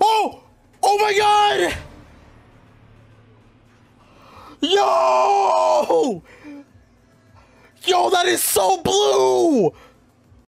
Oh! Oh my god! Yo! Yo, that is so blue!